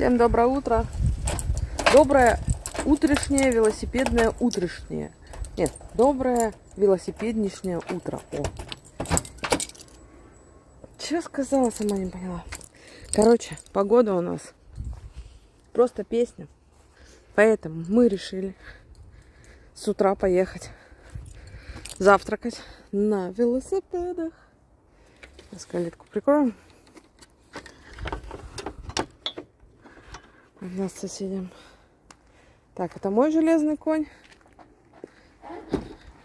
Всем доброе утро. Доброе утрешнее велосипедное утрешнее. Нет, доброе велосипеднишнее утро. О. Че сказала, сама не поняла. Короче, погода у нас просто песня. Поэтому мы решили с утра поехать завтракать на велосипедах. Сейчас калитку прикроем. У нас соседям. Так, это мой железный конь.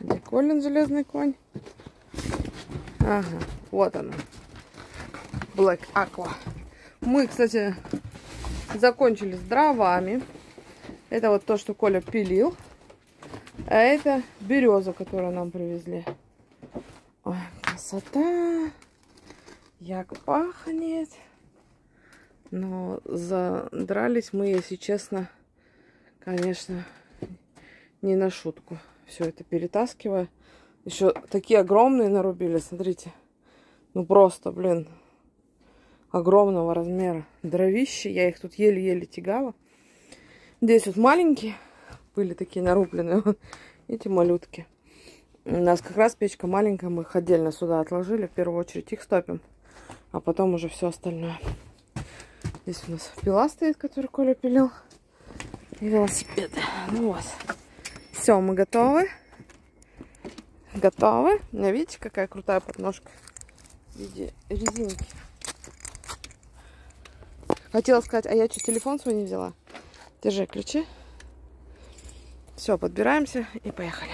Где Колин железный конь? Ага, вот она. Black Aqua. Мы, кстати, закончили с дровами. Это вот то, что Коля пилил. А это береза, которую нам привезли. Ой, красота. Як пахнет. Но задрались мы, если честно, конечно, не на шутку. Все это перетаскивая. Еще такие огромные нарубили, смотрите. Ну просто, блин, огромного размера дровищи. Я их тут еле-еле тягала. Здесь вот маленькие были такие нарубленные. Эти малютки. У нас как раз печка маленькая, мы их отдельно сюда отложили. В первую очередь их стопим, а потом уже все остальное. Здесь у нас пила стоит, которую Коля пилил. И велосипед. Ну вот. Все, мы готовы. Готовы. Видите, какая крутая подножка в виде резинки. Хотела сказать, а я что, телефон свой не взяла? Держи ключи. Все, подбираемся и поехали.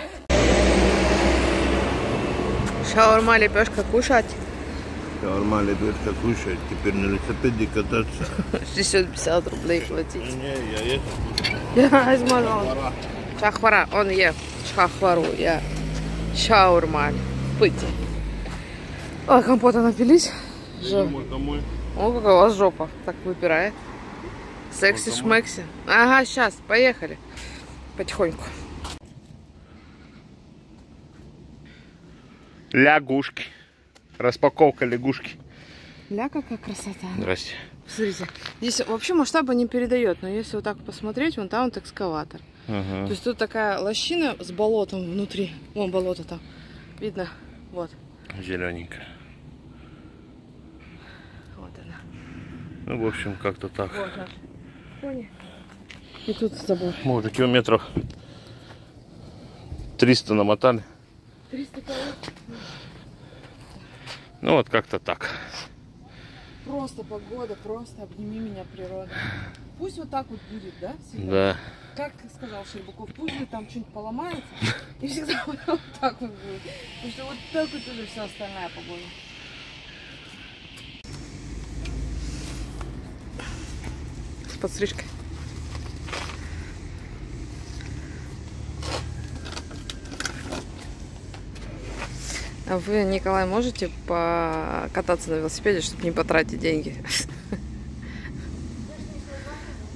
Шаурма, лепешка кушать. Шаурма, лепешка кушать, теперь на велосипеде кататься. 650 рублей платить. Не, я это Я измазала. Шахвара, он е шахвару, я шаурма. Пыти. Ой, компота напились. Жо-. О, какая у вас жопа так выпирает. Секси-шмекси. Ага, сейчас, поехали. Потихоньку. Лягушки. Распаковка лягушки. Ля, какая красота. Здрасте. Смотрите, здесь вообще масштаба не передает, но если вот так посмотреть, вон там вот экскаватор. Ага. То есть тут такая лощина с болотом внутри. Вон болото там. Видно? Вот. Зелененькая. Вот она. Ну, в общем, как-то так. Вот. И тут забор. Мы уже километров 300 намотали. 300 километров. Ну, вот как-то так. Просто погода, просто обними меня природа. Пусть вот так вот будет, да? всегда? Да. Как сказал Щербаков, пусть вот там что-нибудь поломается, и всегда вот так вот будет. Потому что вот так вот уже вся остальная погода. С подстрижкой. А вы, Николай, можете покататься на велосипеде, чтобы не потратить деньги?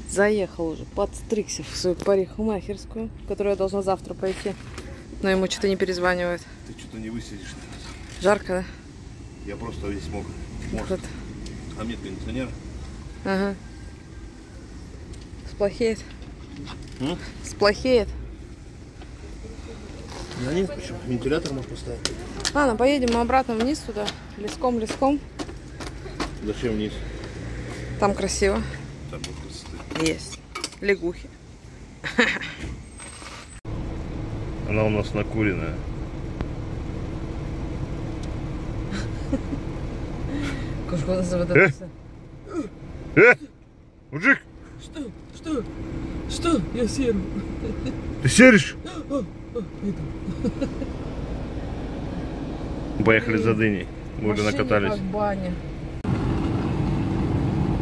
Заехал уже, подстригся в свою парикмахерскую, в которую я должна завтра пойти. Но ему что-то не перезванивает. Ты что-то не высидишь. Жарко, да? Я просто весь мокрый. Вот. А мне кондиционер? Ага. Сплохеет. М? Сплохеет. Да нет, почему? Вентилятор можешь поставить. Ладно, поедем мы обратно вниз туда. Леском, леском. Зачем вниз? Там красиво. Там красоты. Есть. Лягухи. Она у нас накуренная. Кошка заводится. Э! Мужик, Что? Что? Что? Я серу. ты серишь? Поехали за дыней. Мы уже накатались. Как баня.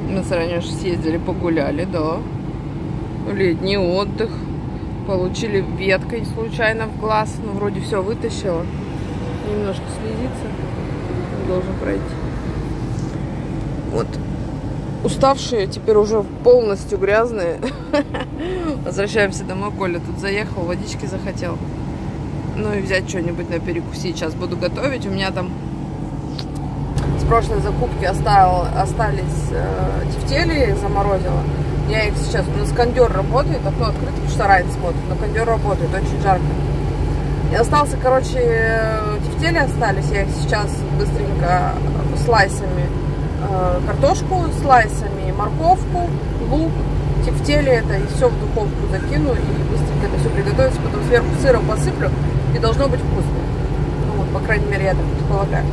Мы с Ранюш съездили, погуляли, да. Летний отдых. Получили веткой случайно в глаз. Ну, вроде все вытащила. Немножко слезится. Должен пройти. Вот. Уставшие, теперь уже полностью грязные. Возвращаемся домой. Коля тут заехал, водички захотел. Ну и взять что-нибудь на перекусить. Сейчас буду готовить. У меня там с прошлой закупки оставил, остались э, тефтели, заморозила. Я их сейчас... У нас кондер работает, окно открыто, потому что Райн смотрит. Но кондер работает, очень жарко. И остался, короче, тефтели остались. Я их сейчас быстренько слайсами э, картошку, слайсами морковку, лук, тефтели это и все в духовку закину и быстренько это все приготовится. Потом сверху сыром посыплю и должно быть вкусно. Ну вот, по крайней мере, я так предполагаю.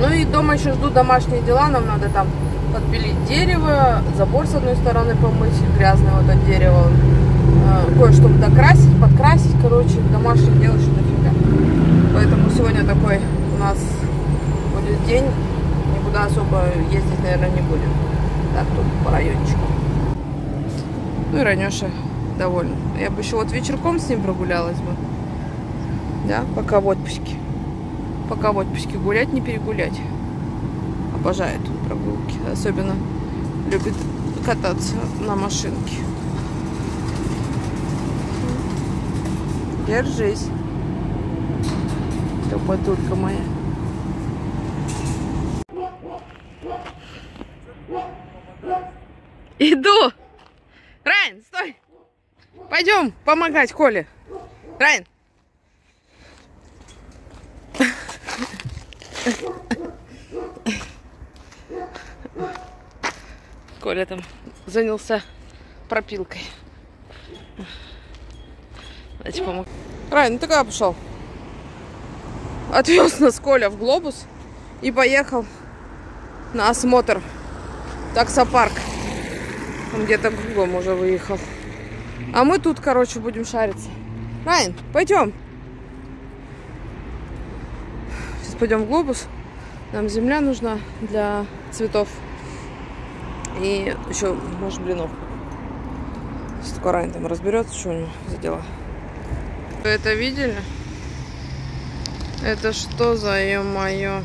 Ну и дома еще жду домашние дела. Нам надо там подпилить дерево, забор с одной стороны помыть, грязное вот от дерева. Э, кое-что докрасить, подкрасить, короче, домашних дел еще дофига. Поэтому сегодня такой у нас будет день. Никуда особо ездить, наверное, не будем. Так, тут по райончику. Ну и Ранеша довольна. Я бы еще вот вечерком с ним прогулялась бы. Да, пока в отпуске. Пока в отпуске гулять, не перегулять. Обожает он прогулки. Особенно любит кататься на машинке. Держись. Топотурка моя. Иду! Райан, стой! Пойдем помогать Коле. Райан! Коля там занялся пропилкой. Давайте помог. Райан, ну ты когда пошел? Отвез нас Коля в глобус и поехал на осмотр таксопарк. Он где-то кругом уже выехал. А мы тут, короче, будем шариться. Райан, пойдем. Сейчас пойдем в глобус. Нам земля нужна для цветов. И еще, может, блинов. Райан там разберется, что у него за дела. Вы это видели? Это что за ё-моё?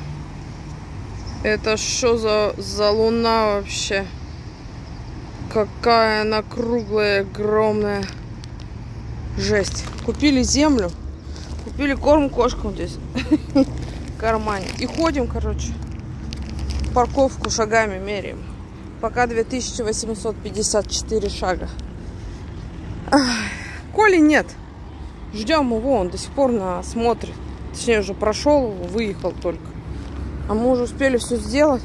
Это что за, за луна вообще? Какая она круглая, огромная. Жесть. Купили землю. Купили корм кошкам здесь. Кармане. И ходим, короче. Парковку шагами меряем. Пока 2854 шага. Коли нет. Ждем его, он до сих пор на осмотре. Точнее, уже прошел, выехал только. А мы уже успели все сделать.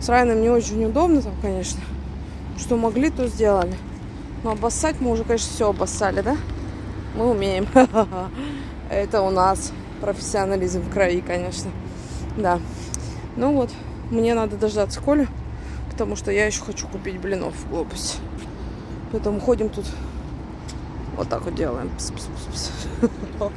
С Райаном не очень удобно там, конечно. Что могли, то сделали. Но обоссать мы уже, конечно, все обоссали, да? Мы умеем. Это у нас профессионализм в крови, конечно. Да. Ну вот, мне надо дождаться Колю, потому что я еще хочу купить блинов в глобусе. Поэтому ходим тут вот так вот делаем. Пс -пс -пс -пс.